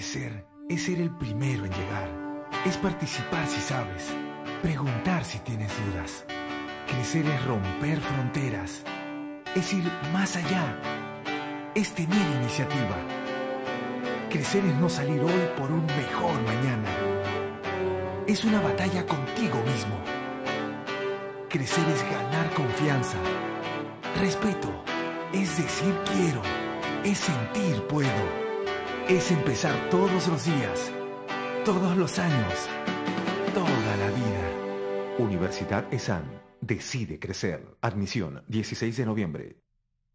Crecer es ser el primero en llegar. Es participar si sabes. Preguntar si tienes dudas. Crecer es romper fronteras. Es ir más allá. Es tener iniciativa. Crecer es no salir hoy por un mejor mañana. Es una batalla contigo mismo. Crecer es ganar confianza. Respeto. Es decir quiero. Es sentir puedo es empezar todos los días, todos los años, toda la vida. Universidad ESAN. Decide crecer. Admisión 16 de noviembre.